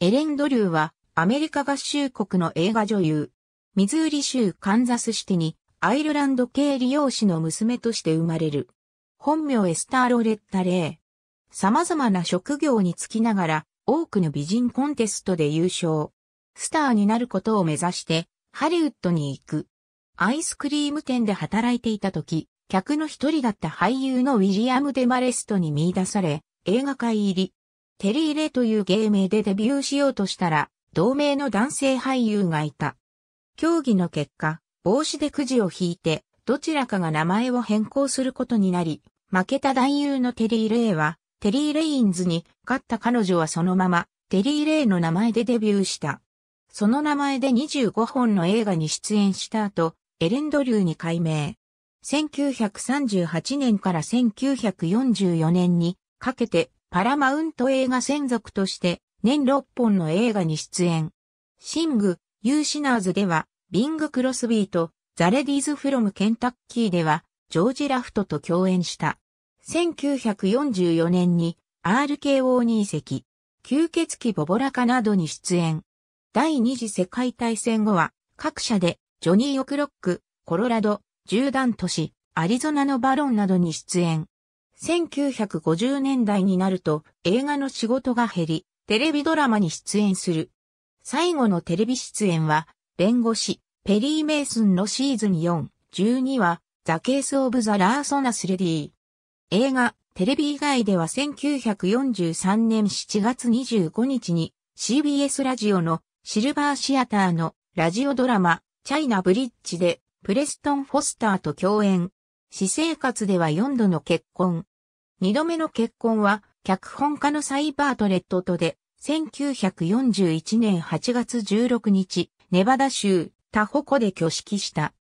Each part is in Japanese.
エレン・ドリューはアメリカ合衆国の映画女優。ミズーリ州カンザスシティにアイルランド系利用士の娘として生まれる。本名エスター・ロレッタ・レイ。様々な職業につきながら多くの美人コンテストで優勝。スターになることを目指してハリウッドに行く。アイスクリーム店で働いていた時、客の一人だった俳優のウィリアム・デマレストに見出され、映画界入り。テリー・レという芸名でデビューしようとしたら、同名の男性俳優がいた。競技の結果、帽子でくじを引いて、どちらかが名前を変更することになり、負けた男優のテリー・レイは、テリー・レインズに勝った彼女はそのまま、テリー・レイの名前でデビューした。その名前で25本の映画に出演した後、エレンドリューに改名。1938年から1944年にかけてパラマウント映画専属として年6本の映画に出演。シング・ユー・シナーズではビング・クロスビーとザ・レディーズ・フロム・ケンタッキーではジョージ・ラフトと共演した。1944年に RKO に移籍、吸血鬼ボボラカなどに出演。第二次世界大戦後は各社でジョニー・オクロック、コロラド、銃弾都市、アリゾナのバロンなどに出演。1950年代になると映画の仕事が減り、テレビドラマに出演する。最後のテレビ出演は、弁護士、ペリー・メイスンのシーズン4、12話、ザ・ケース・オブ・ザ・ラーソナス・レディ。映画、テレビ以外では1943年7月25日に CBS ラジオのシルバーシアターのラジオドラマ、チャイナ・ブリッジでプレストン・フォスターと共演。私生活では4度の結婚。2度目の結婚は脚本家のサイバートレットとで、1941年8月16日、ネバダ州タホコで挙式した。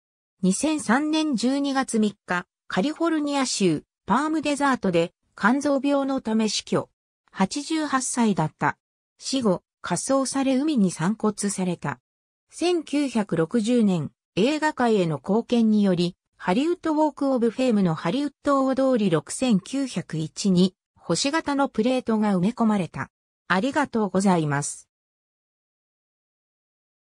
2003年12月3日、カリフォルニア州パームデザートで肝臓病のため死去。88歳だった。死後、火葬され海に散骨された。1960年、映画界への貢献により、ハリウッドウォークオブフェームのハリウッド大通り6901に星型のプレートが埋め込まれた。ありがとうございます。